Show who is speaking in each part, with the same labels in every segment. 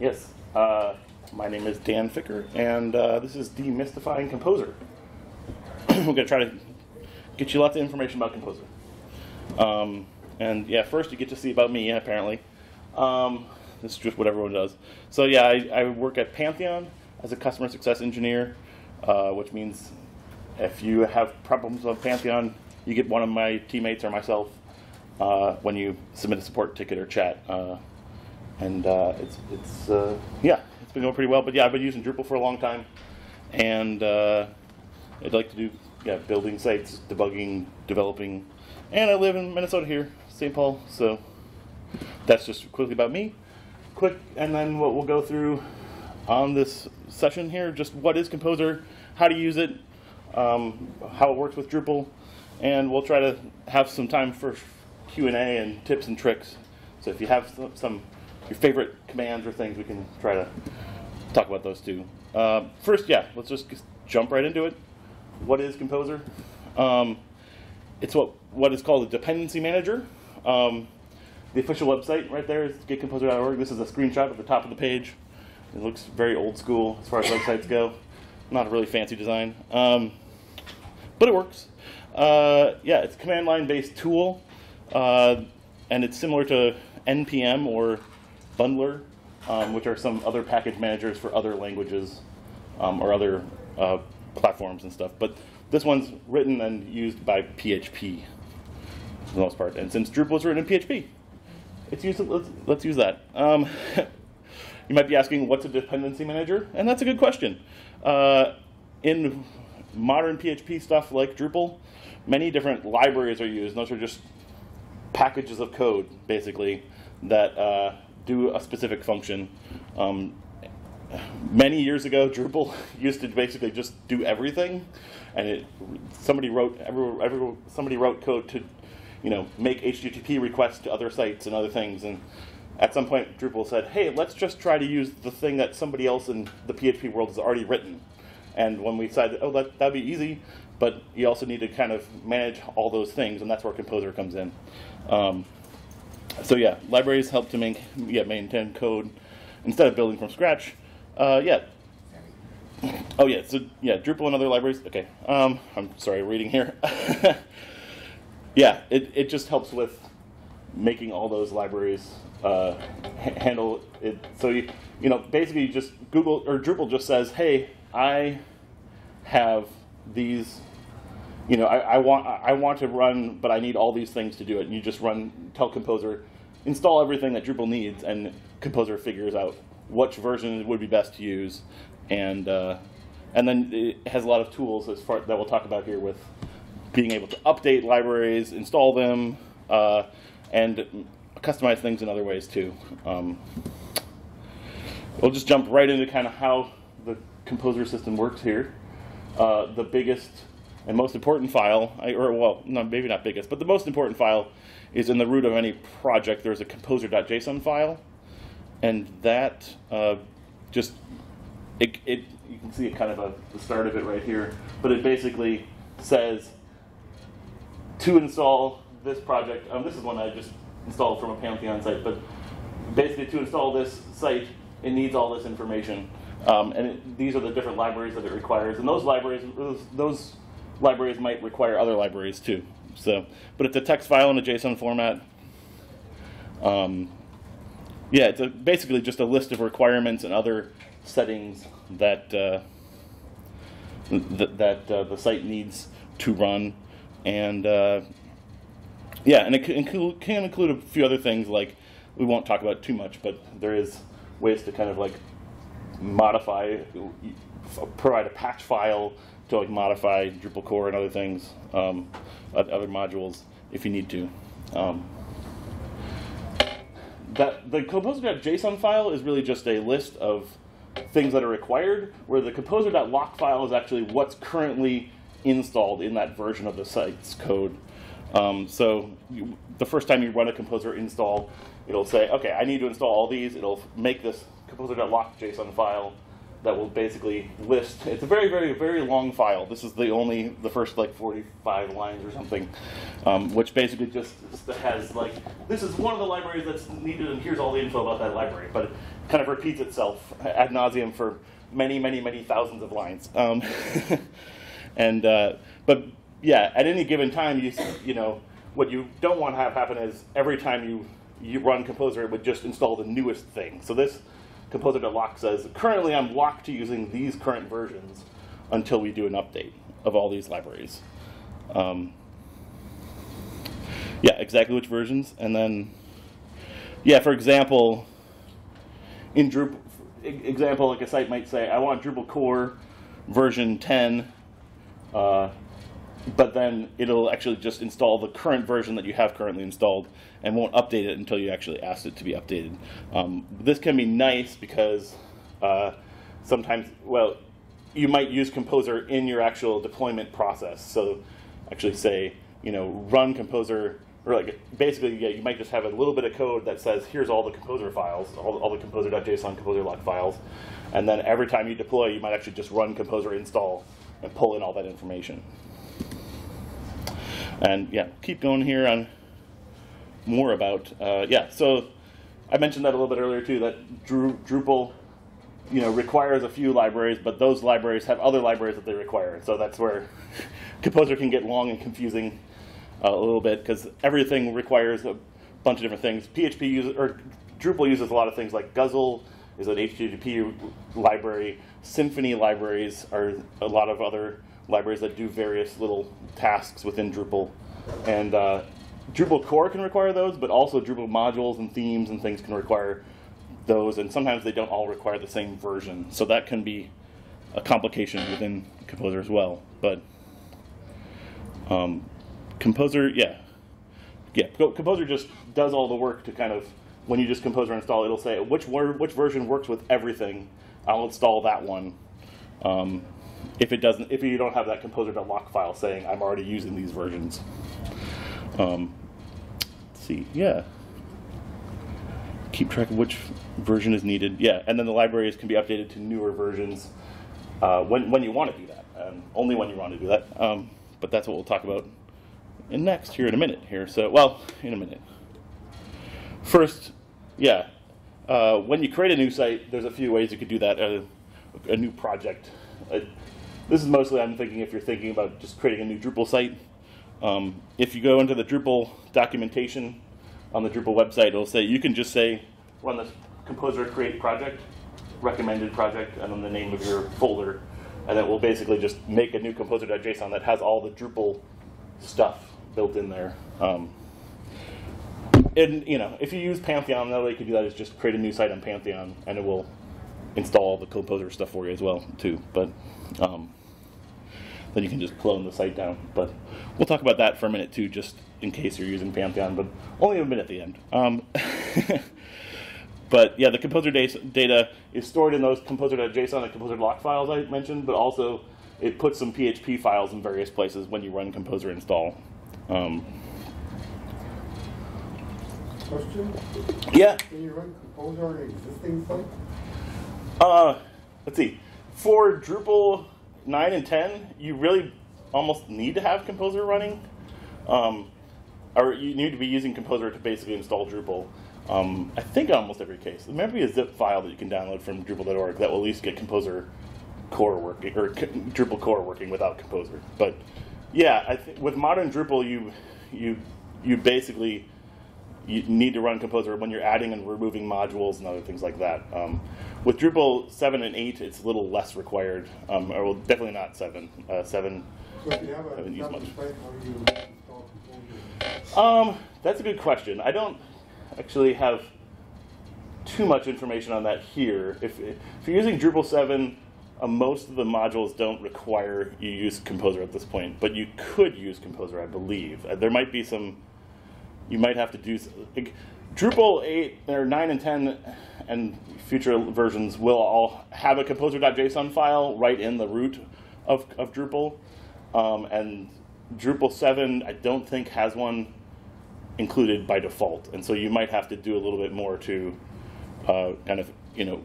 Speaker 1: Yes, uh, my name is Dan Ficker, and uh, this is Demystifying Composer. We're going to try to get you lots of information about Composer. Um, and yeah, first you get to see about me, apparently. Um, this is just what everyone does. So yeah, I, I work at Pantheon as a customer success engineer, uh, which means if you have problems with Pantheon, you get one of my teammates or myself uh, when you submit a support ticket or chat. Uh, and uh, it's it's uh, yeah, it's been going pretty well. But yeah, I've been using Drupal for a long time, and uh, I'd like to do yeah building sites, debugging, developing, and I live in Minnesota here, St. Paul. So that's just quickly about me. Quick, and then what we'll go through on this session here, just what is Composer, how to use it, um, how it works with Drupal, and we'll try to have some time for Q&A and tips and tricks. So if you have some, some your favorite commands or things, we can try to talk about those too. Uh, first, yeah, let's just jump right into it. What is Composer? Um, it's what, what is called a dependency manager. Um, the official website right there is getcomposer.org. This is a screenshot at the top of the page. It looks very old school as far as websites go. Not a really fancy design, um, but it works. Uh, yeah, it's a command line based tool, uh, and it's similar to NPM or Bundler, um, which are some other package managers for other languages um, or other uh, platforms and stuff. But this one's written and used by PHP for the most part. And since Drupal is written in PHP, it's used, let's, let's use that. Um, you might be asking, what's a dependency manager? And that's a good question. Uh, in modern PHP stuff like Drupal, many different libraries are used. Those are just packages of code, basically, that uh, do a specific function. Um, many years ago, Drupal used to basically just do everything, and it somebody wrote every, every, somebody wrote code to, you know, make HTTP requests to other sites and other things. And at some point, Drupal said, "Hey, let's just try to use the thing that somebody else in the PHP world has already written." And when we decided, "Oh, that that'd be easy," but you also need to kind of manage all those things, and that's where Composer comes in. Um, so yeah, libraries help to make, yeah, maintain code instead of building from scratch. Uh, yeah. Oh yeah, so yeah, Drupal and other libraries. Okay, um, I'm sorry, reading here. yeah, it, it just helps with making all those libraries uh, handle it. So you you know basically just Google or Drupal just says, hey, I have these you know, I, I, want I want to run, but I need all these things to do it. And you just run, tell Composer, install everything that Drupal needs, and Composer figures out which version would be best to use, and uh, and then it has a lot of tools as far that we'll talk about here with being able to update libraries, install them, uh, and customize things in other ways too. Um, we'll just jump right into kind of how the Composer system works here. Uh, the biggest and most important file, or well, no, maybe not biggest, but the most important file is in the root of any project. There's a composer.json file, and that uh, just it, it you can see it kind of a, the start of it right here, but it basically says to install this project. Um, this is one I just installed from a Pantheon site, but basically to install this site, it needs all this information. Um, and it, these are the different libraries that it requires, and those libraries, those, those libraries might require other libraries too. So, but it's a text file in a JSON format. Um, yeah, it's a, basically just a list of requirements and other settings that uh, th that uh, the site needs to run, and uh, yeah, and it can can include a few other things like we won't talk about too much, but there is ways to kind of like modify, provide a patch file to like modify Drupal core and other things, um, other modules if you need to. Um, that the composer.json file is really just a list of things that are required, where the composer.lock file is actually what's currently installed in that version of the site's code. Um, so you, the first time you run a composer install, it'll say, okay, I need to install all these. It'll make this composer.lock JSON file, that will basically list. It's a very, very, very long file. This is the only, the first like 45 lines or something, um, which basically just has like, this is one of the libraries that's needed, and here's all the info about that library. But it kind of repeats itself ad nauseum for many, many, many thousands of lines. Um, and uh, but yeah, at any given time, you you know what you don't want to have happen is every time you you run Composer, it would just install the newest thing. So this composer.lock says, currently I'm locked to using these current versions until we do an update of all these libraries. Um, yeah, exactly which versions. And then, yeah, for example, in Drupal, example, like a site might say, I want Drupal core version 10 uh, but then it'll actually just install the current version that you have currently installed and won't update it until you actually ask it to be updated. Um, this can be nice because uh, sometimes, well, you might use Composer in your actual deployment process. So actually say, you know, run Composer, or like basically, yeah, you might just have a little bit of code that says, here's all the Composer files, all, all the Composer.json, Composer lock files. And then every time you deploy, you might actually just run Composer install and pull in all that information. And yeah, keep going here on more about, uh, yeah, so I mentioned that a little bit earlier too, that Drupal you know, requires a few libraries, but those libraries have other libraries that they require. So that's where Composer can get long and confusing uh, a little bit because everything requires a bunch of different things. PHP uses, or Drupal uses a lot of things like Guzzle is an HTTP library. Symfony libraries are a lot of other libraries that do various little tasks within Drupal. And uh, Drupal core can require those, but also Drupal modules and themes and things can require those, and sometimes they don't all require the same version. So that can be a complication within Composer as well. But um, Composer, yeah. Yeah, Composer just does all the work to kind of, when you just Composer install, it'll say which, which version works with everything. I'll install that one. Um, if it doesn't, if you don't have that composer.lock file saying I'm already using these versions. Um, let's see, yeah. Keep track of which version is needed. Yeah, and then the libraries can be updated to newer versions uh, when, when you want to do that, and only when you want to do that. Um, but that's what we'll talk about in next here in a minute here. So, well, in a minute. First, yeah, uh, when you create a new site, there's a few ways you could do that. Uh, a new project. Uh, this is mostly, I'm thinking, if you're thinking about just creating a new Drupal site. Um, if you go into the Drupal documentation on the Drupal website, it'll say, you can just say, run the composer create project, recommended project, and then the name of your folder. And it will basically just make a new composer.json that has all the Drupal stuff built in there. Um, and you know, if you use Pantheon, another way you can do that is just create a new site on Pantheon, and it will install the composer stuff for you as well too. But um, then you can just clone the site down. But we'll talk about that for a minute too, just in case you're using Pantheon, but only a minute at the end. Um, but yeah, the composer data is stored in those composer.json and composer lock files I mentioned, but also it puts some PHP files in various places when you run composer install. Um,
Speaker 2: Question?
Speaker 1: Yeah.
Speaker 2: Can you run composer on an existing site?
Speaker 1: Uh, let's see. For Drupal 9 and 10, you really almost need to have Composer running. Um, or you need to be using Composer to basically install Drupal. Um, I think in almost every case. There might be a zip file that you can download from Drupal.org that will at least get Composer core working, or Drupal core working without Composer. But yeah, with modern Drupal, you you you basically you need to run Composer when you're adding and removing modules and other things like that. Um, with Drupal 7 and 8, it's a little less required, um, or well, definitely not 7. Uh, 7
Speaker 2: So if you have a
Speaker 1: used much.
Speaker 2: site, you?
Speaker 1: Um, that's a good question. I don't actually have too much information on that here. If, if you're using Drupal 7, uh, most of the modules don't require you use Composer at this point, but you could use Composer, I believe. Uh, there might be some, you might have to do, like, Drupal 8, or 9 and 10, and future versions will all have a composer.json file right in the root of, of Drupal. Um, and Drupal 7, I don't think has one included by default. And so you might have to do a little bit more to uh, kind of, you know,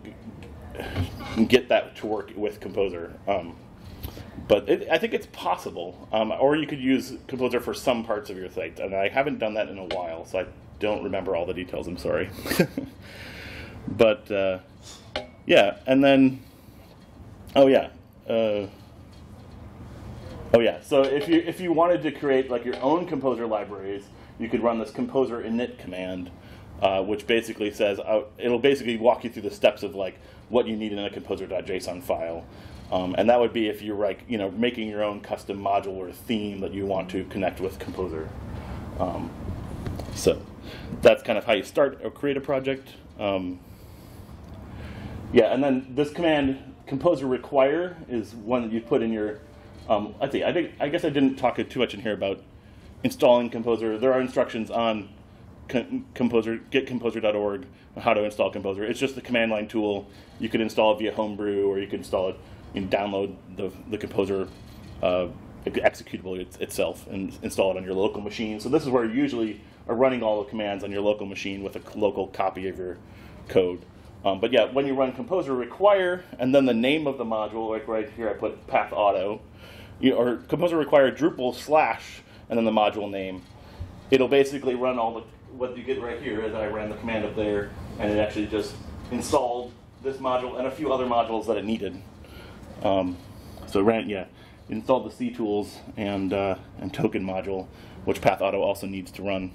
Speaker 1: get that to work with Composer. Um, but it, I think it's possible. Um, or you could use Composer for some parts of your site, and I haven't done that in a while, so I don't remember all the details. I'm sorry. but uh, yeah, and then oh yeah. Uh, Oh yeah. So if you if you wanted to create like your own composer libraries, you could run this composer init command, uh, which basically says uh, it'll basically walk you through the steps of like what you need in a composer.json file. Um, and that would be if you're like you know making your own custom module or theme that you want to connect with Composer. Um, so that's kind of how you start or create a project. Um, yeah, and then this command composer require is one that you put in your um, let's see. I think I guess I didn't talk too much in here about installing Composer. There are instructions on com- Composer, getcomposer.org, on how to install Composer. It's just the command line tool. You could install it via Homebrew, or you could install it, you can download the the Composer uh, executable it, itself and install it on your local machine. So this is where you usually are running all the commands on your local machine with a local copy of your code. Um, but yeah, when you run Composer require, and then the name of the module, like right here, I put Pathauto you or composer require Drupal slash and then the module name. It'll basically run all the what you get right here is I ran the command up there and it actually just installed this module and a few other modules that it needed. Um, so ran, yeah, installed the ctools and uh, and token module, which Pathauto also needs to run.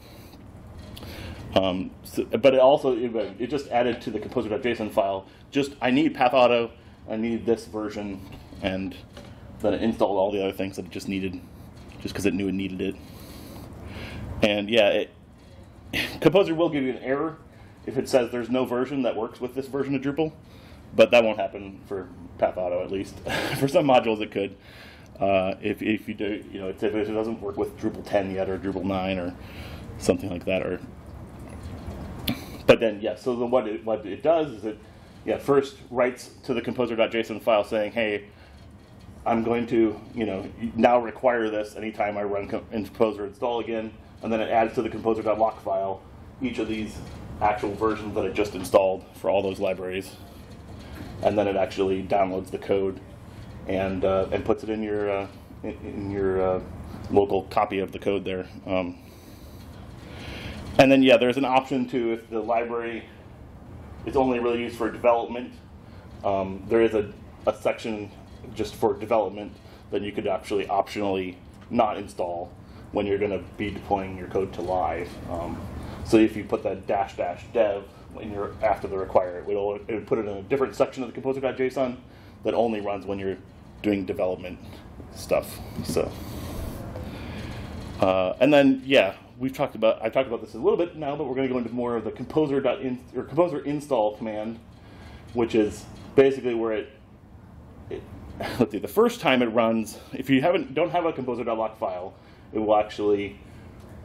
Speaker 1: Um, so, but it also it, it just added to the composer.json file. Just I need Pathauto, I need this version, and then it installed all the other things that it just needed, just because it knew it needed it. And yeah, it, Composer will give you an error if it says there's no version that works with this version of Drupal, but that won't happen for Pathauto at least. for some modules, it could. Uh, if, if you do, you know, if it doesn't work with Drupal 10 yet or Drupal 9 or something like that, or but then yeah, so then what it, what it does is it yeah first writes to the composer.json file saying, hey, I'm going to, you know, now require this anytime I run Composer install again, and then it adds to the composer.lock file each of these actual versions that it just installed for all those libraries, and then it actually downloads the code and uh, and puts it in your uh, in, your uh, local copy of the code there. Um, and then yeah, there's an option to if the library is only really used for development. Um, there is a, a section just for development, then you could actually optionally not install when you're going to be deploying your code to live. Um, so if you put that dash dash dev when you're after the require, it would, it would put it in a different section of the composer.json that only runs when you're doing development stuff. So, uh, and then yeah, we've talked about I talked about this a little bit now, but we're going to go into more of the composer.in or composer install command, which is basically where it, it let's see, the first time it runs, if you haven't don't have a composer.lock file, it will actually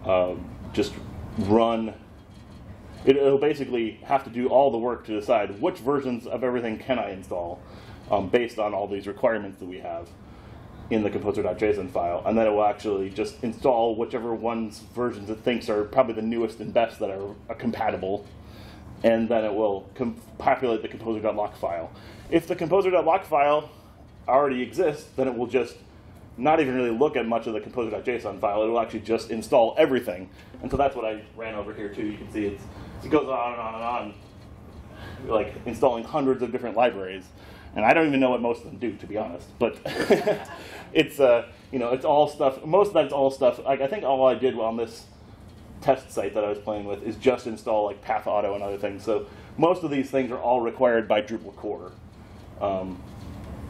Speaker 1: um, just run. It, will basically have to do all the work to decide which versions of everything can I install um, based on all these requirements that we have in the composer.json file, and then it will actually just install whichever ones versions it thinks are probably the newest and best that are, are compatible, and then it will populate the composer.lock file. If the composer.lock file already exists, then it will just not even really look at much of the composer.json file. It will actually just install everything. And so that's what I ran over here too. You can see it's, it goes on and on and on, like installing hundreds of different libraries. And I don't even know what most of them do, to be honest. But it's uh, you know it's all stuff. Most of that's all stuff. Like I think all I did on this test site that I was playing with is just install like Pathauto and other things. So most of these things are all required by Drupal core. Um,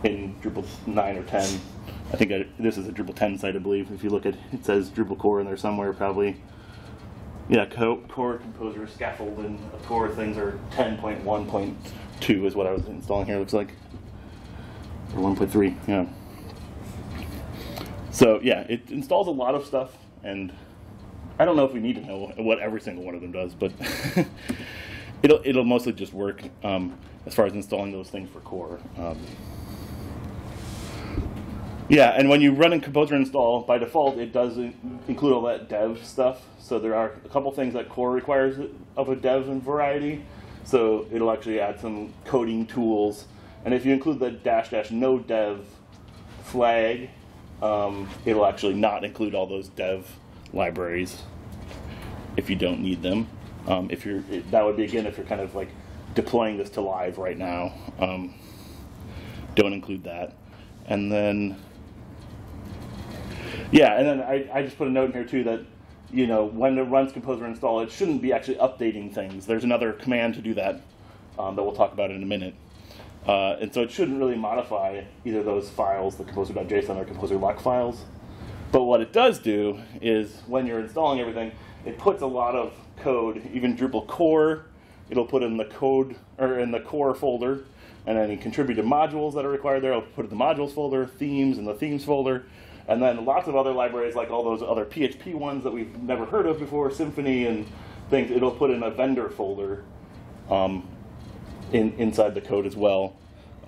Speaker 1: in Drupal 9 or 10. I think I, this is a Drupal 10 site, I believe. If you look at it says Drupal core in there somewhere, probably. Yeah, co core composer scaffold and core things are 10.1.2 is what I was installing here. Looks like or 1.3. Yeah. So yeah, it installs a lot of stuff, and I don't know if we need to know what every single one of them does, but it'll it'll mostly just work um, as far as installing those things for core. Um, yeah, and when you run in Composer install, by default, it does include all that dev stuff. So there are a couple things that core requires of a dev variety. So it'll actually add some coding tools. And if you include the dash dash no dev flag, um, it'll actually not include all those dev libraries if you don't need them. Um, if you're, it, that would be again if you're kind of like deploying this to live right now. Um, don't include that. And then, yeah, and then I, I just put a note in here too that, you know, when it runs composer install, it shouldn't be actually updating things. There's another command to do that um, that we'll talk about in a minute. Uh, and so it shouldn't really modify either those files, the composer.json or composer lock files. But what it does do is when you're installing everything, it puts a lot of code, even Drupal core, it'll put in the code or in the core folder, and any contributed modules that are required there, it'll put in the modules folder, themes in the themes folder, and then lots of other libraries like all those other PHP ones that we've never heard of before, Symfony and things, it'll put in a vendor folder um, in, inside the code as well.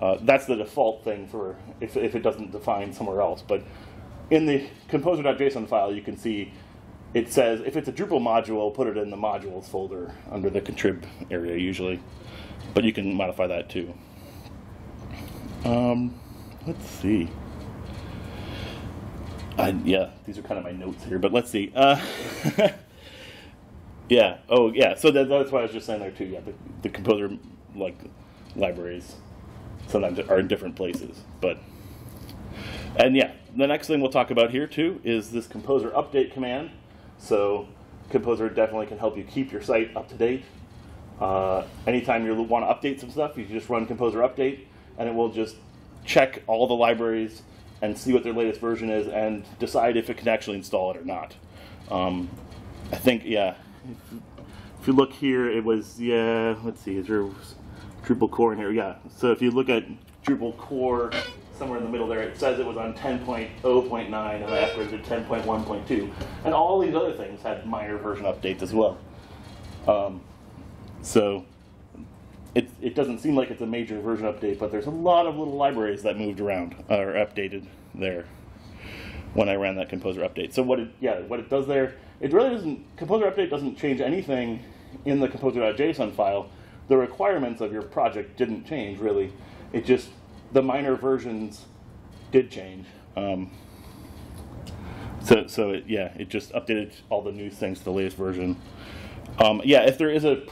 Speaker 1: Uh, that's the default thing for if, if it doesn't define somewhere else. But in the composer.json file, you can see it says if it's a Drupal module, put it in the modules folder under the contrib area usually. But you can modify that too. Um, let's see. I, yeah, these are kind of my notes here, but let's see. Uh, yeah. Oh, yeah. So that, that's why I was just saying there too. Yeah, the, the composer like libraries sometimes are in different places, but and yeah, the next thing we'll talk about here too is this composer update command. So composer definitely can help you keep your site up to date. Uh, anytime you want to update some stuff, you just run composer update, and it will just check all the libraries and see what their latest version is and decide if it can actually install it or not. Um, I think, yeah, if you look here, it was, yeah, let's see, is there Drupal core in here? Yeah, so if you look at Drupal core somewhere in the middle there, it says it was on 10.0.9 and afterwards at 10.1.2. And all these other things had minor version updates as well. Um, so it, it doesn't seem like it's a major version update, but there's a lot of little libraries that moved around uh, or updated there when I ran that Composer update. So what it yeah what it does there, it really doesn't Composer update doesn't change anything in the composer.json file. The requirements of your project didn't change really. It just the minor versions did change. Um, so so it, yeah, it just updated all the new things to the latest version. Um, yeah, if there is a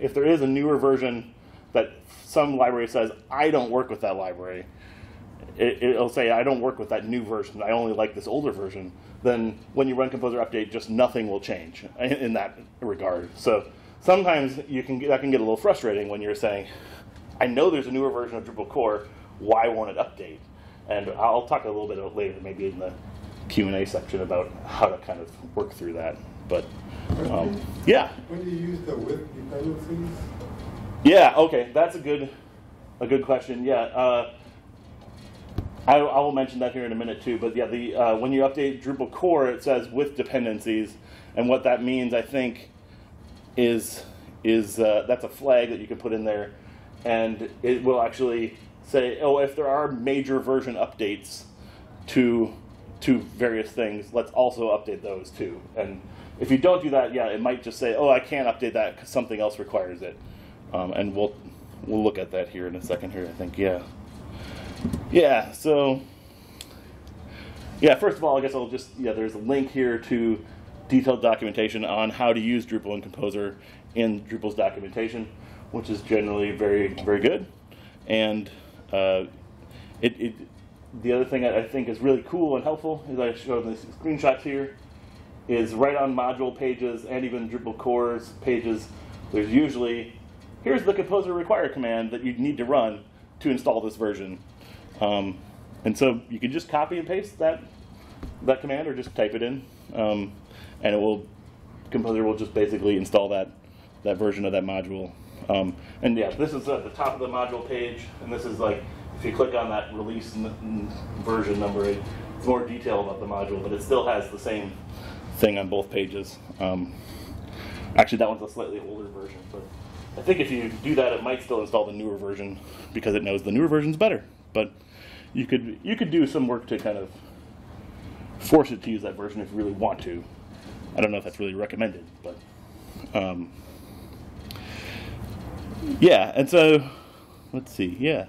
Speaker 1: if there is a newer version that some library says I don't work with that library, it, it'll say I don't work with that new version. I only like this older version. Then when you run Composer Update, just nothing will change in, in that regard. So sometimes you can that can get a little frustrating when you're saying, I know there's a newer version of Drupal core. Why won't it update? And I'll talk a little bit later, maybe in the Q and A section, about how to kind of work through that. But um, yeah.
Speaker 2: When you use the with dependencies,
Speaker 1: Yeah. Okay. That's a good, a good question. Yeah. Uh, I, I will mention that here in a minute too. But yeah, the uh, when you update Drupal core, it says with dependencies, and what that means, I think, is is uh, that's a flag that you can put in there, and it will actually say, oh, if there are major version updates to to various things, let's also update those too. And if you don't do that, yeah, it might just say, oh, I can't update that because something else requires it. Um, and we'll we'll look at that here in a second. Here, I think, yeah, yeah. So, yeah. First of all, I guess I'll just yeah. There's a link here to detailed documentation on how to use Drupal and Composer in Drupal's documentation, which is generally very very good. And uh, it, it the other thing I think is really cool and helpful is I showed these screenshots here is right on module pages and even Drupal cores pages. There's usually here's the composer require command that you need to run to install this version. Um, and so you can just copy and paste that that command or just type it in, um, and it will composer will just basically install that that version of that module. Um, and yeah, this is at the top of the module page, and this is like if you click on that release version number, it's more detail about the module, but it still has the same thing on both pages. Um, actually, that one's a slightly older version, but I think if you do that, it might still install the newer version because it knows the newer version's better. But you could you could do some work to kind of force it to use that version if you really want to. I don't know if that's really recommended, but um, Yeah, and so let's see. Yeah,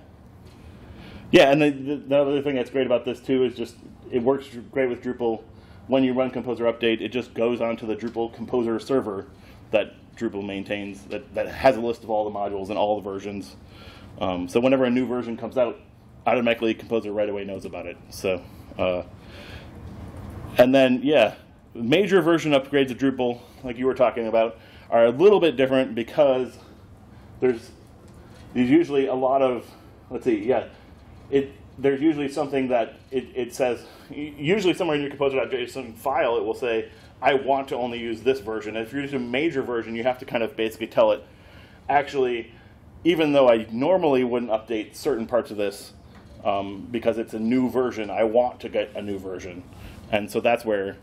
Speaker 1: yeah, and the, the, the other thing that's great about this too is just it works great with Drupal. When you run Composer Update, it just goes onto the Drupal Composer server that Drupal maintains that, that has a list of all the modules and all the versions. Um, so whenever a new version comes out, automatically Composer right away knows about it. So, uh, and then yeah, major version upgrades of Drupal, like you were talking about, are a little bit different because there's there's usually a lot of let's see, yeah, it there's usually something that it, it says usually somewhere in your composer.json file it will say I want to only use this version. if you're using a major version, you have to kind of basically tell it, actually, even though I normally wouldn't update certain parts of this um, because it's a new version, I want to get a new version. And so that's where,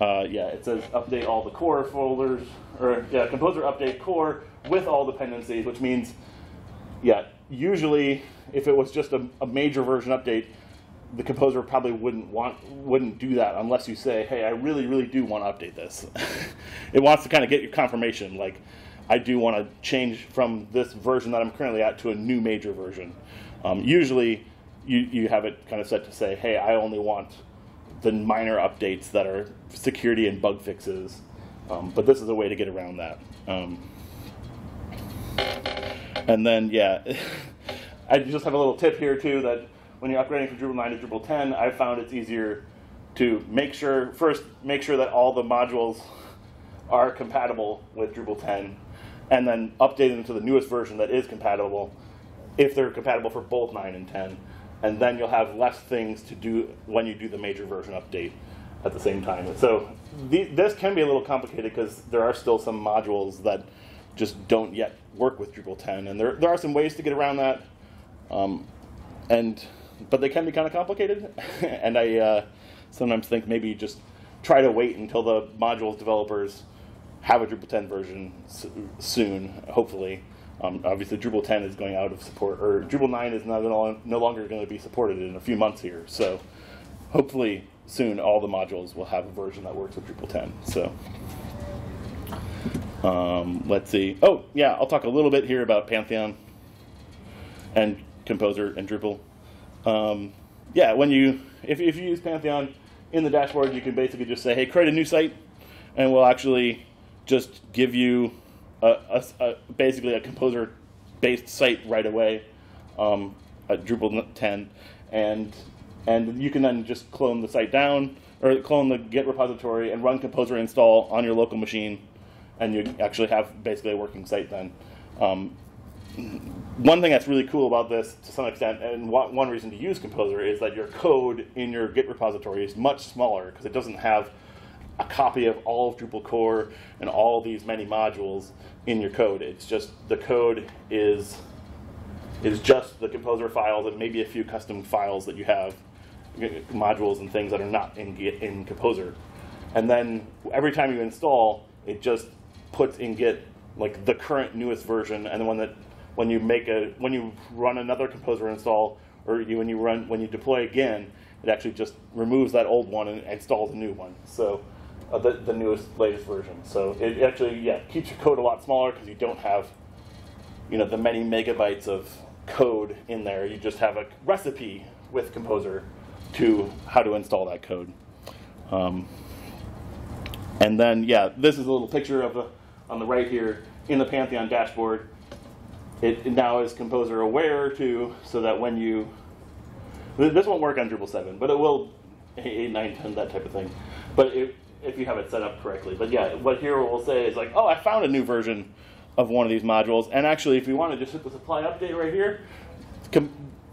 Speaker 1: uh, yeah, it says update all the core folders, or yeah, composer update core with all dependencies, which means, yeah, usually if it was just a, a major version update, the composer probably wouldn't want wouldn't do that unless you say, "Hey, I really, really do want to update this." it wants to kind of get your confirmation, like, I do want to change from this version that I'm currently at to a new major version. Um, usually, you you have it kind of set to say, "Hey, I only want the minor updates that are security and bug fixes." Um, but this is a way to get around that. Um, and then, yeah, I just have a little tip here too that when you're upgrading from Drupal 9 to Drupal 10, I've found it's easier to make sure, first, make sure that all the modules are compatible with Drupal 10, and then update them to the newest version that is compatible, if they're compatible for both 9 and 10. And then you'll have less things to do when you do the major version update at the same time. So this can be a little complicated because there are still some modules that just don't yet work with Drupal 10, and there, there are some ways to get around that. Um, and but they can be kind of complicated. and I uh, sometimes think maybe just try to wait until the modules developers have a Drupal 10 version soon, hopefully. Um, obviously, Drupal 10 is going out of support, or Drupal 9 is no, no longer going to be supported in a few months here. So hopefully soon all the modules will have a version that works with Drupal 10. So um, let's see. Oh, yeah, I'll talk a little bit here about Pantheon and Composer and Drupal um, yeah, when you if, if you use Pantheon in the dashboard, you can basically just say, hey, create a new site, and we'll actually just give you a, a, a basically a composer-based site right away, um, at Drupal 10, and and you can then just clone the site down or clone the Git repository and run composer install on your local machine, and you actually have basically a working site then. Um, one thing that's really cool about this to some extent, and one reason to use Composer is that your code in your Git repository is much smaller because it doesn't have a copy of all of Drupal core and all these many modules in your code. It's just the code is is just the Composer files and maybe a few custom files that you have, modules and things that are not in Git in Composer. And then every time you install, it just puts in Git like the current newest version and the one that when you make a when you run another composer install or you, when you run when you deploy again, it actually just removes that old one and installs a new one. So uh, the, the newest latest version. So it actually yeah keeps your code a lot smaller because you don't have you know the many megabytes of code in there. You just have a recipe with Composer to how to install that code. Um, and then yeah, this is a little picture of the on the right here in the Pantheon dashboard it now is composer aware too, so that when you this won't work on Drupal 7, but it will 8, 9, 10, that type of thing. But it, if you have it set up correctly. But yeah, what here will say is like, oh, I found a new version of one of these modules, and actually, if you want to just hit the supply update right here,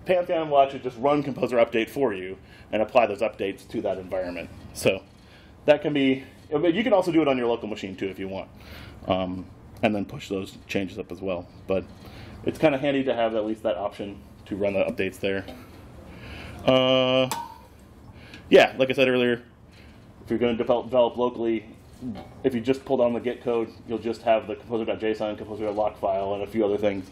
Speaker 1: Pantheon will actually just run Composer Update for you and apply those updates to that environment. So that can be, you can also do it on your local machine too if you want, um, and then push those changes up as well. But it's kind of handy to have at least that option to run the updates there. Uh, yeah, like I said earlier, if you're going to develop, develop locally, if you just pull down the Git code, you'll just have the composer.json, composer.lock file, and a few other things.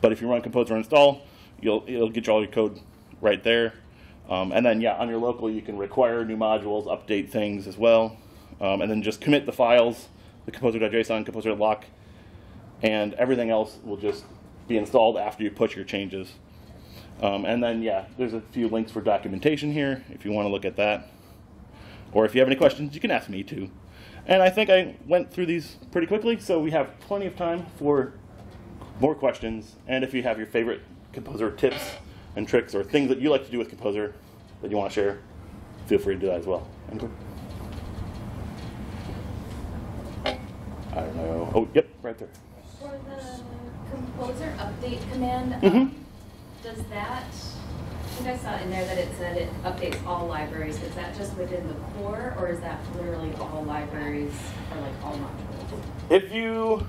Speaker 1: But if you run composer install, you'll it'll get you all your code right there. Um, and then, yeah, on your local, you can require new modules, update things as well, um, and then just commit the files, the composer.json, composer.lock, and everything else will just be installed after you put your changes. Um, and then, yeah, there's a few links for documentation here if you want to look at that. Or if you have any questions, you can ask me too. And I think I went through these pretty quickly, so we have plenty of time for more questions. And if you have your favorite Composer tips and tricks or things that you like to do with Composer that you want to share, feel free to do that as well. I don't know. Oh, yep, right there.
Speaker 3: Composer update command,
Speaker 1: Mhm.
Speaker 3: um, does that, I think I saw in there that it said it updates all libraries. Is that just within the core or is that literally all libraries or like all modules?
Speaker 1: If you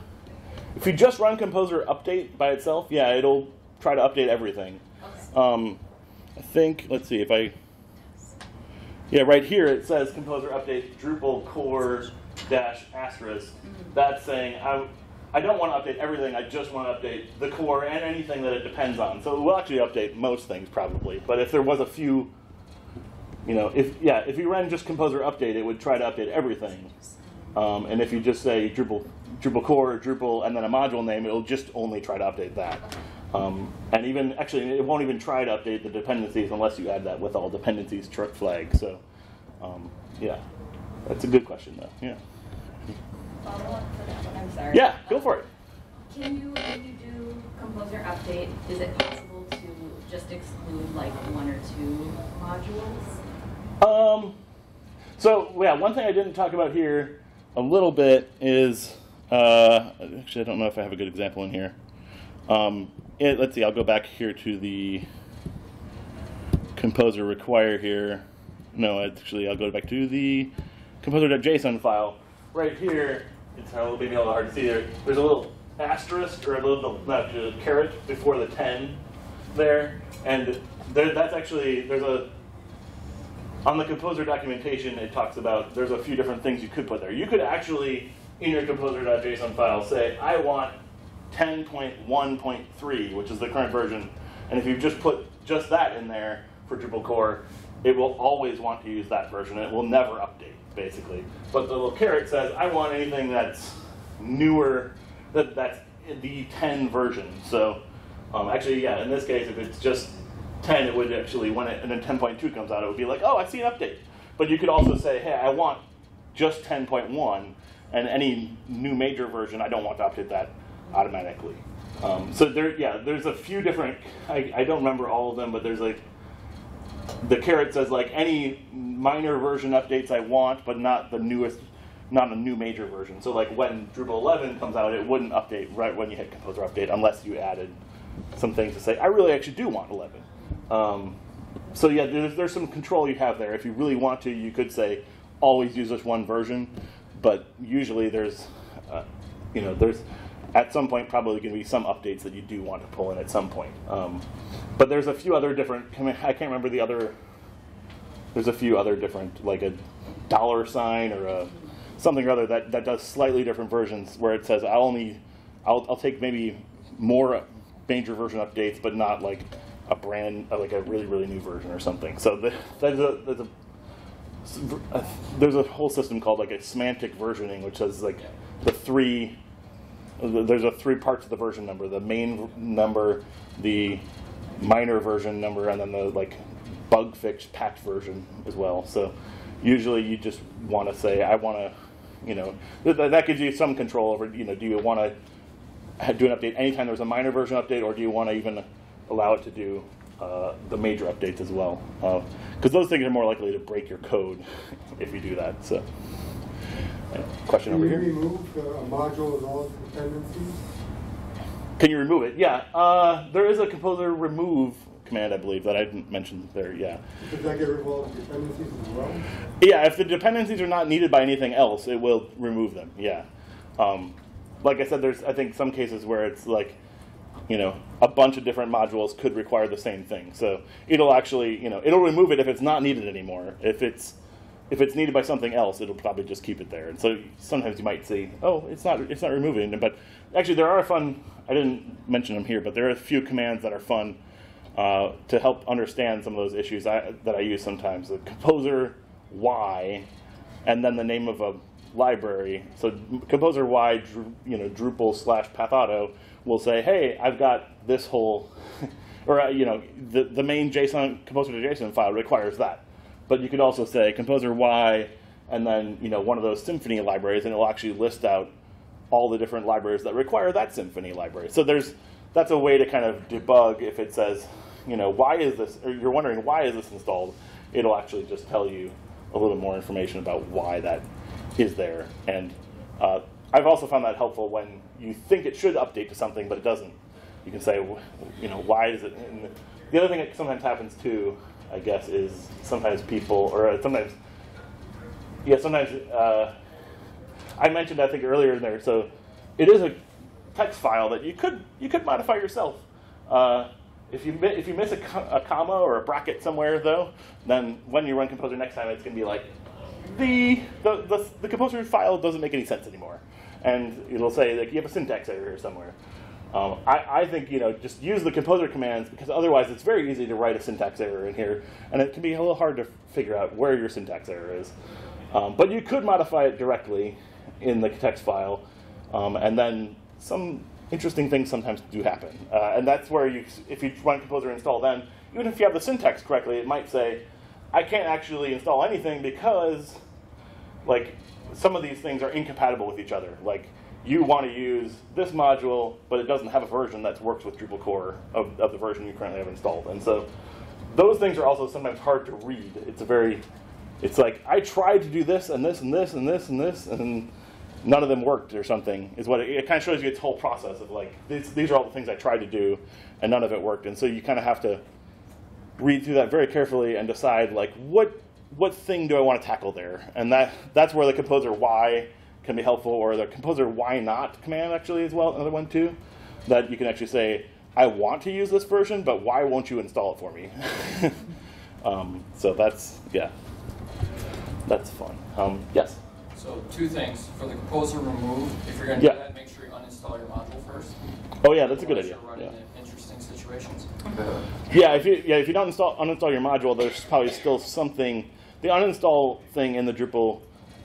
Speaker 1: if you just run Composer update by itself, yeah, it'll try to update everything.
Speaker 3: Okay.
Speaker 1: Um, I think let's see if I yeah right here it says Composer update Drupal core dash asterisk. That's saying I I don't want to update everything. I just want to update the core and anything that it depends on. So it will actually update most things probably. But if there was a few you know, if yeah, if you ran just Composer update, it would try to update everything. Um, and if you just say Drupal, Drupal core, or Drupal, and then a module name, it'll just only try to update that. Um, and even actually, it won't even try to update the dependencies unless you add that with all dependencies flag. So, um, yeah, that's a good question though. Yeah,
Speaker 3: Follow up for that one, I'm sorry.
Speaker 1: yeah, go for it.
Speaker 3: Can you, when you do composer update, is it possible to just exclude like one or two modules?
Speaker 1: Um, so yeah, one thing I didn't talk about here a little bit is uh, actually I don't know if I have a good example in here. Um, it, let's see, I'll go back here to the composer require here. No, actually I'll go back to the composer.json file. Right here, it's a little maybe a little hard to see there. There's a little asterisk or a little not, uh, a caret before the 10 there, and there, that's actually there's a on the composer documentation, it talks about there's a few different things you could put there. You could actually, in your composer.json file, say, I want 10.1.3, which is the current version. And if you just put just that in there for Drupal core, it will always want to use that version. It will never update, basically. But the little caret says, I want anything that's newer, that, that's the 10 version. So um, actually, yeah, in this case, if it's just 10, it would actually, when it, and then 10.2 comes out, it would be like, oh, I see an update. But you could also say, hey, I want just 10.1, and any new major version, I don't want to update that automatically. Um, so there, yeah, there's a few different, I, I don't remember all of them, but there's like, the caret says like any minor version updates I want, but not the newest, not a new major version. So like when Drupal 11 comes out, it wouldn't update right when you hit Composer Update unless you added some things to say, I really actually do want 11. Um, so yeah, there's, there's some control you have there. If you really want to, you could say always use this one version, but usually there's, uh, you know, there's at some point probably going to be some updates that you do want to pull in at some point. Um, but there's a few other different. I, can't remember the other. There's a few other different, like a dollar sign or a something or other that, that does slightly different versions where it says I'll only, I'll, I'll take maybe more major version updates, but not like a brand, like a really really new version or something. So the, there's a a there's a whole system called like a semantic versioning, which says like the three. There's a three parts of the version number: the main number, the minor version number, and then the like bug fix patch version as well. So usually you just want to say, I want to, you know, th- that gives you some control over, you know, do you want to do an update anytime there's a minor version update, or do you want to even allow it to do uh, the major updates as well? Because those things are more likely to break your code if you do that. So, uh, question
Speaker 2: Can
Speaker 1: over
Speaker 2: you remove uh, a module with all dependencies?
Speaker 1: Can you remove it? Yeah, uh, there is a composer remove command, I believe, that I didn't mention there. Yeah,
Speaker 2: Does that get rid of all the dependencies as well?
Speaker 1: yeah. If the dependencies are not needed by anything else, it will remove them. Yeah. Um, like I said, there's I think some cases where it's like, you know, a bunch of different modules could require the same thing. So it'll actually, you know, it'll remove it if it's not needed anymore. If it's if it's needed by something else, it'll probably just keep it there. And so sometimes you might see, oh, it's not it's not removing. But actually, there are fun. I didn't mention them here, but there are a few commands that are fun uh, to help understand some of those issues I, that I use sometimes. The composer why, and then the name of a library. So composer why, you know, Drupal slash Pathauto will say, hey, I've got this whole, or uh, you know, the the main JSON composer.json file requires that. But you could also say composer why, and then you know one of those Symfony libraries, and it will actually list out all the different libraries that require that Symfony library. So there's that's a way to kind of debug if it says, you know, why is this, or you're wondering why is this installed, it'll actually just tell you a little more information about why that is there. And uh, I've also found that helpful when you think it should update to something, but it doesn't. You can say, you know, why is it? And the other thing that sometimes happens too, I guess, is sometimes people, or sometimes, yeah, sometimes uh, I mentioned I think earlier in there. So it is a text file that you could you could modify yourself. Uh, if you if you miss a, a comma or a bracket somewhere though, then when you run Composer next time, it's going to be like the, the the the Composer file doesn't make any sense anymore, and it'll say like you have a syntax error here somewhere. Um, I, I think you know just use the composer commands because otherwise it's very easy to write a syntax error in here, and it can be a little hard to figure out where your syntax error is. Um, but you could modify it directly in the text file, um, and then some interesting things sometimes do happen. Uh, and that's where you, if you run composer install, then even if you have the syntax correctly, it might say, I can't actually install anything because like some of these things are incompatible with each other. Like you want to use this module, but it doesn't have a version that works with Drupal core of, of the version you currently have installed. And so those things are also sometimes hard to read. It's a very, it's like I tried to do this and this and this and this and this and none of them worked or something. Is what it, it kind of shows you its whole process of like these, these are all the things I tried to do and none of it worked. And so you kind of have to read through that very carefully and decide like what what thing do I want to tackle there, and that that's where the composer why can be helpful, or the composer why not command actually as well another one too, that you can actually say I want to use this version, but why won't you install it for me? um, so that's yeah, that's fun. Um, yes.
Speaker 4: So two things, for the composer remove, if you're gonna
Speaker 1: Yeah.
Speaker 4: do that, make sure you uninstall your module first.
Speaker 1: Oh yeah, that's a good idea. Yeah.
Speaker 4: interesting situations.
Speaker 1: Yeah, if you yeah if you don't install uninstall your module, there's probably still something. The uninstall thing in the Drupal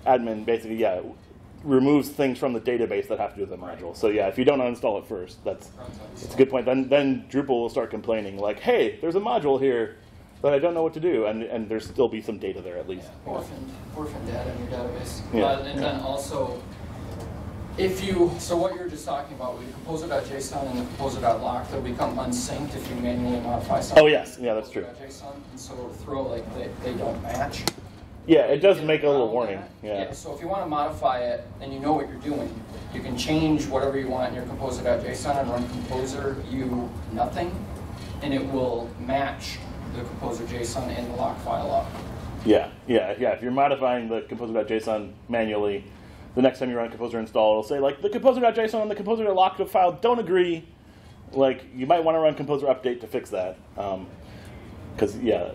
Speaker 1: admin basically yeah removes things from the database that have to do with the module. So yeah, if you don't uninstall it first, that's that's a good point. Then then Drupal will start complaining like, hey, there's a module here that I don't know what to do, and and there's still be some data there at least.
Speaker 4: Orphaned, orphan data in your database.
Speaker 1: Yeah.
Speaker 4: Uh, and then also, if you, so what you're just talking about, with composer.json and the composer.lock, they'll become unsynced if you manually modify something.
Speaker 1: Oh yes, yeah, that's true.
Speaker 4: JSON, and so throw like they, they don't match.
Speaker 1: Yeah, it does make a little warning.
Speaker 4: that.
Speaker 1: Yeah.
Speaker 4: So if you want to modify it and you know what you're doing, you can change whatever you want in your composer.json and run composer u nothing, and it will match the composer.json in the lock file up.
Speaker 1: Yeah, yeah, yeah. If you're modifying the composer.json manually, the next time you run composer install, it'll say like the composer.json and the composer.lock file don't agree. Like you might want to run composer update to fix that. Um, because yeah,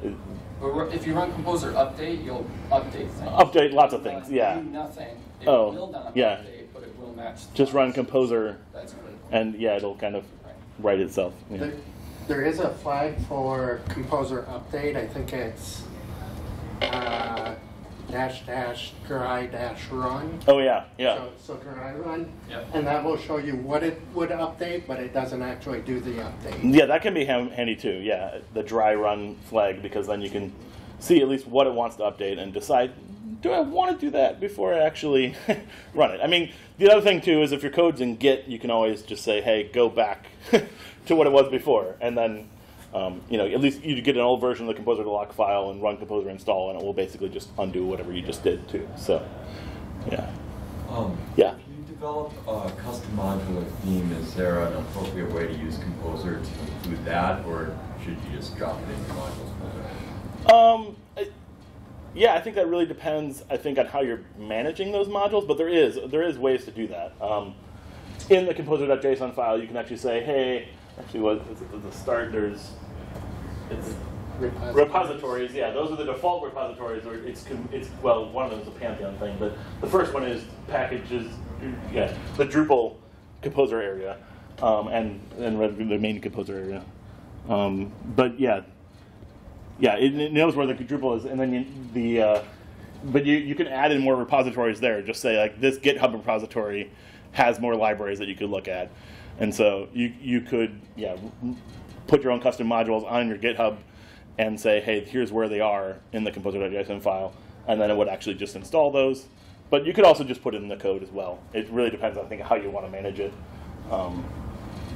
Speaker 4: But if you run composer update, you'll update things.
Speaker 1: update lots of things. Yeah,
Speaker 4: u nothing. It
Speaker 1: Oh,
Speaker 4: will not
Speaker 1: yeah.
Speaker 4: update, but it will match.
Speaker 1: just run composer,
Speaker 4: That's good.
Speaker 1: and yeah, it'll kind of
Speaker 4: Right.
Speaker 1: write itself. Yeah.
Speaker 5: There- There is a flag for composer update, I think it's uh, dash dash dry dash run.
Speaker 1: Oh yeah, yeah.
Speaker 5: So, so dry run,
Speaker 4: Yep.
Speaker 5: and that will show you what it would update, but it doesn't actually do the update.
Speaker 1: Yeah, that can be handy too. Yeah, the dry run flag because then you can see at least what it wants to update and decide do I want to do that before I actually run it. I mean, the other thing too is if your code's in Git, you can always just say, "Hey, go back to what it was before," and then um, you know at least you get an old version of the composer.lock file and run composer install, and it will basically just undo whatever you just did too. So, yeah,
Speaker 6: Um,
Speaker 1: Yeah.
Speaker 6: If you develop a custom modular theme, is there an appropriate way to use Composer to include that, or should you just drop it in the modules folder?
Speaker 1: Um, I- yeah, I think that really depends. I think on how you're managing those modules, but there is there is ways to do that. Um, in the composer.json file, you can actually say, hey, actually, what at the start? There's it's repositories. Yeah, those are the default repositories. Or it's it's well, one of them is a Pantheon thing, but the first one is packages. Yeah, the Drupal composer area, um, and and the main composer area. Um, but yeah, yeah, it, it knows where the Drupal is, and then you, the uh, but you, you can add in more repositories there. Just say like this GitHub repository has more libraries that you could look at, And so you you could yeah put your own custom modules on your GitHub and say, hey, here's where they are in the composer.json file, and then it would actually just install those. But you could also just put it in the code as well. It really depends, I think, how you want to manage it. Um,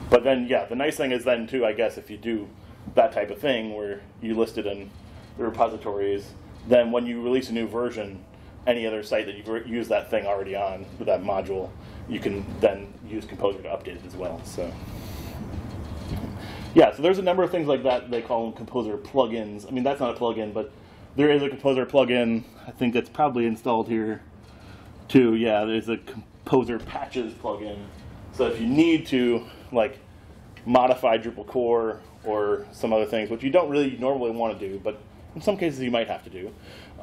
Speaker 1: but then, yeah, the nice thing is then too, I guess, if you do that type of thing where you list it in the repositories, then when you release a new version, any other site that you've used that thing already on with that module, you can then use Composer to update it as well. So. Yeah, so there's a number of things like that. They call them Composer plugins. I mean, that's not a plugin, but there is a Composer plugin. I think that's probably installed here too. Yeah, there's a Composer patches plugin. So if you need to like modify Drupal core or some other things, which you don't really normally want to do, but in some cases you might have to do,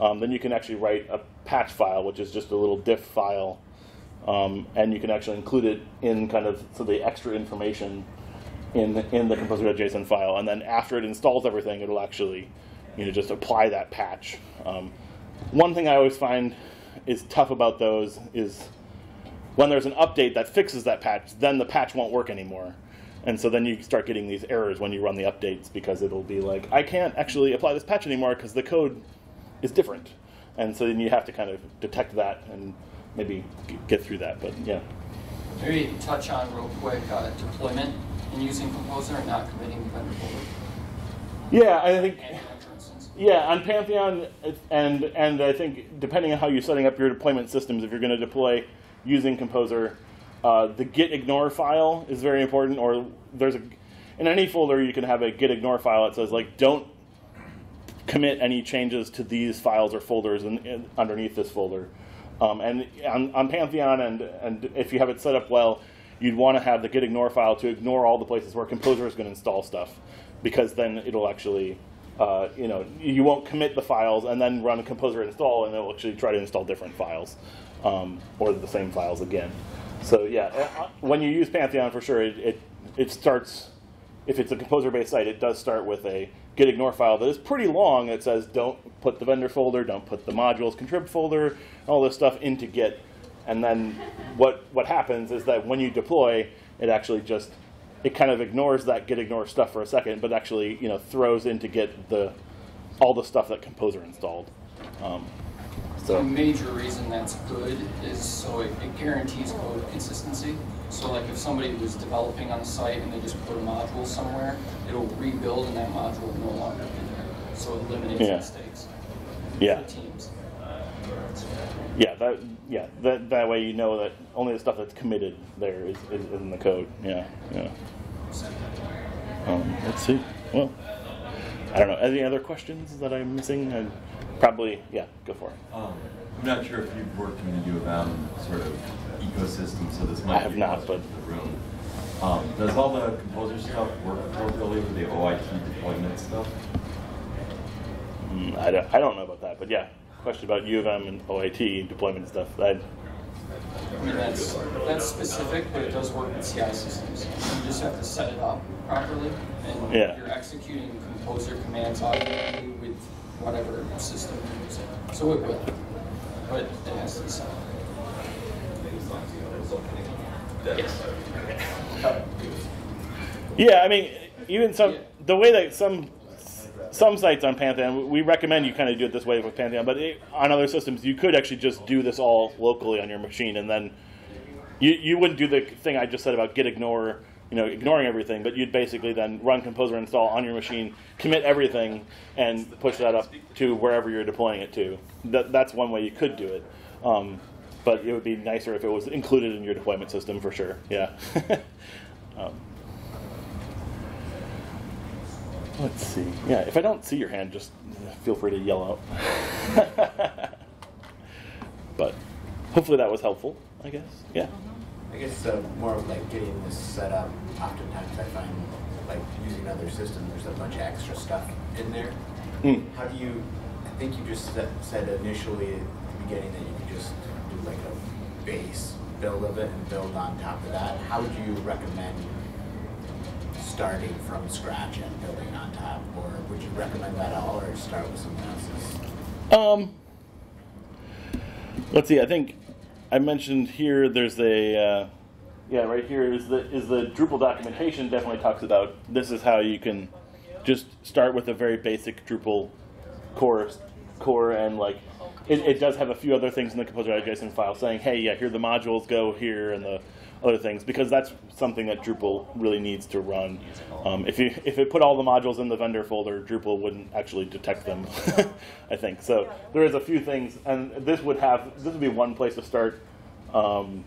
Speaker 1: um, then you can actually write a patch file, which is just a little diff file, um, and you can actually include it in kind of so the extra information in in the composer.json file, and then after it installs everything, it'll actually you know just apply that patch. Um, one thing I always find is tough about those is when there's an update that fixes that patch, then the patch won't work anymore. And so then you start getting these errors when you run the updates because it'll be like, I can't actually apply this patch anymore because the code is different. And so then you have to kind of detect that and maybe get through that. But yeah.
Speaker 4: Maybe touch on real quick uh, deployment and using Composer and not committing vendor folder.
Speaker 1: Yeah, I think.
Speaker 4: Instance.
Speaker 1: Yeah, on Pantheon, and and I think depending on how you're setting up your deployment systems, if you're going to deploy using Composer, uh, the git ignore file is very important. Or there's a in any folder you can have a git ignore file that says like don't commit any changes to these files or folders in, in, underneath this folder. Um, and on, on Pantheon, and and if you have it set up well, you'd want to have the git ignore file to ignore all the places where Composer is going to install stuff, because then it'll actually, uh, you know, you won't commit the files and then run Composer install, and it'll actually try to install different files, um, or the same files again. So yeah, uh, when you use Pantheon, for sure, it it, it starts if it's a composer-based site, it does start with a git ignore file that is pretty long. It says don't put the vendor folder, don't put the modules contrib folder, all this stuff into git. And then what what happens is that when you deploy, it actually just it kind of ignores that git ignore stuff for a second, but actually you know throws into git the all the stuff that composer installed. Um,
Speaker 4: A major reason that's good is so it, it guarantees code consistency. So like if somebody was developing on a site and they just put a module somewhere, it'll rebuild and that module will no longer be there. So it eliminates
Speaker 1: Yeah.
Speaker 4: mistakes
Speaker 1: yeah.
Speaker 4: for teams.
Speaker 1: Yeah, that yeah that that way you know that only the stuff that's committed there is, is in the code. Yeah, yeah. Um, let's see. Well, I don't know. Any other questions that I'm missing? And probably yeah. Go for it.
Speaker 6: Um, I'm not sure if you've worked in the U of M sort of ecosystem, so this might
Speaker 1: I have
Speaker 6: be a
Speaker 1: not,
Speaker 6: question for the room. Um, does all the composer stuff work appropriately with the OIT deployment stuff?
Speaker 1: Mm, I don't, I don't know about that, but yeah. Question about U of M and OIT deployment and stuff. I,
Speaker 4: I mean, that's, that's specific, but it does work with CI systems. You just have to set it up properly, and
Speaker 1: Yeah.
Speaker 4: you're executing composer commands automatically with whatever system you're using. So it will, but it has to be set up. Yes. Oh.
Speaker 1: Yeah, I mean, even some
Speaker 4: Yeah.
Speaker 1: the way that some some sites on Pantheon, we recommend you kind of do it this way with Pantheon, but it, on other systems, you could actually just do this all locally on your machine, and then you you wouldn't do the thing I just said about git ignore, you know, ignoring everything, but you'd basically then run composer install on your machine, commit everything, and push that up to wherever you're deploying it to. That, that's one way you could do it. Um, but it would be nicer if it was included in your deployment system for sure. Yeah. um, let's see. Yeah, if I don't see your hand, just feel free to yell out. but hopefully that was helpful. I guess. Yeah.
Speaker 7: I guess uh, more of like getting this set up. Oftentimes, I find like using other systems, there's a bunch of extra stuff in there.
Speaker 1: Mm.
Speaker 7: How do you? I think you just said, said initially at the beginning that you could just do like a base build of it and build on top of that. How would you recommend starting from scratch and building on top, or would you recommend that at all, or start with someone else's?
Speaker 1: Um, let's see. I think I mentioned here there's a uh, yeah, right here is the is the Drupal documentation definitely talks about this is how you can just start with a very basic Drupal core core and like it, it does have a few other things in the composer.json file saying, hey, yeah, here the modules go here and the other things because that's something that Drupal really needs to run. Um, if you if it put all the modules in the vendor folder, Drupal wouldn't actually detect them. I think so. There is a few things, and this would have this would be one place to start. Um,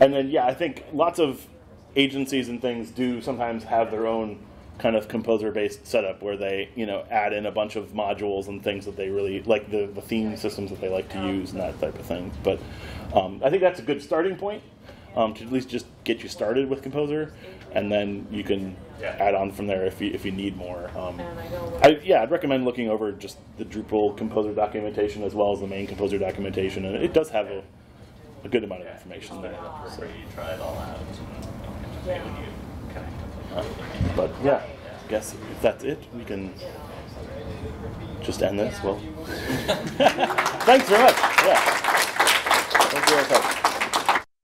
Speaker 1: and then yeah, I think lots of agencies and things do sometimes have their own kind of composer based setup where they you know add in a bunch of modules and things that they really like the, the theme systems that they like to use and that type of thing but um, i think that's a good starting point um, to at least just get you started with composer and then you can add on from there if you, if you need more um, I, yeah i'd recommend looking over just the drupal composer documentation as well as the main composer documentation and it does have a, a good amount of information there so.
Speaker 8: You try it all out. and when you connect them.
Speaker 1: Uh, But yeah, I guess if that's it, we can just end this. Well, thanks very much. Yeah. Thank you very much.